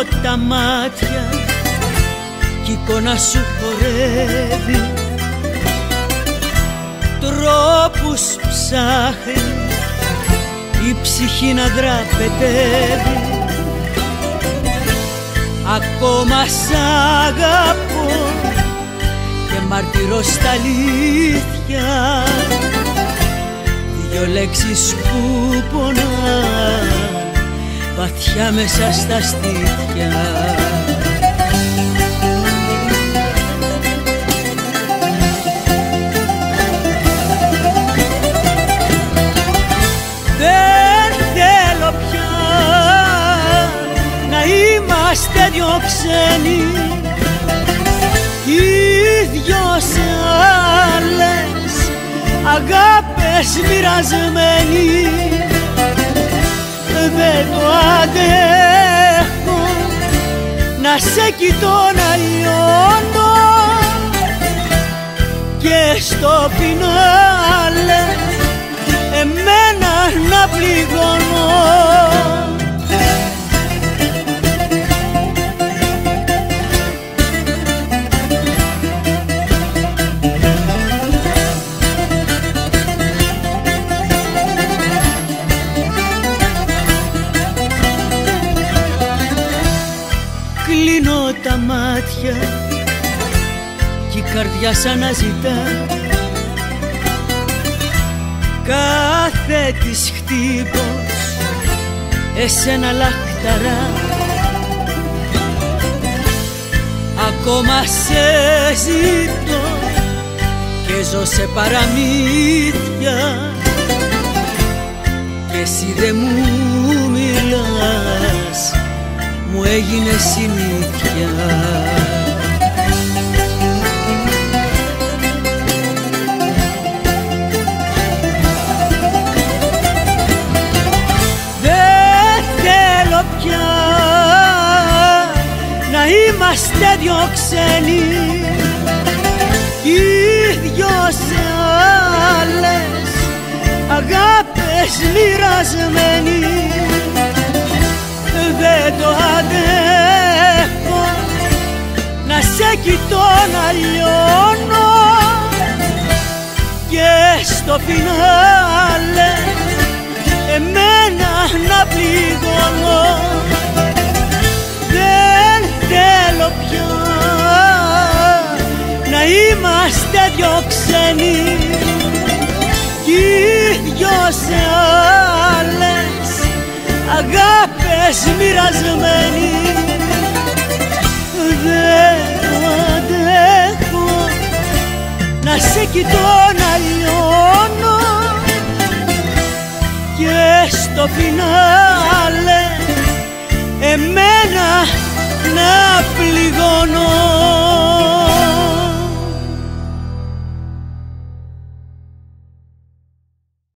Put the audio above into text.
Κλείνω τα μάτια κι η εικόνα σου χορεύει. Τρόπους ψάχνει η ψυχή να δραπετεύει. Ακόμα σ' αγαπώ και μαρτυρώ στα αλήθεια. Δυο λέξεις που πονάνε βαθιά μέσα στα στήθια. Δεν θέλω πια να είμαστε δυο ξένοι οι δυο σε άλλες αγάπες μοιρασμένοι δεν το αντέχω να σε κοιτώ να λιώνω και στο φινάλε εμένα να πληγώνω τα μάτια κι η καρδιά σαν να ζητά κάθε της χτύπος εσένα λαχταρά. Ακόμα σε ζητώ και ζω σε παραμύθια. Και εσύ δεν μου μιλάς μου έγινε συνήθεια Δεν θέλω πια να είμαστε δυο ξένοι οι δυο σε άλλες αγάπες μοιρασμένοι. Δεν το αντέχω να σε κοιτώ να λιώνω και στο φινάλε εμένα να πληγώνω. Δεν θέλω πια να είμαστε δυο ξένοι κι οι δυο σε άλλες αγάπες μοιρασμένοι. Δεν κοιτώ τον αλλιώνω και στο φινάλε εμένα να πληγώνω.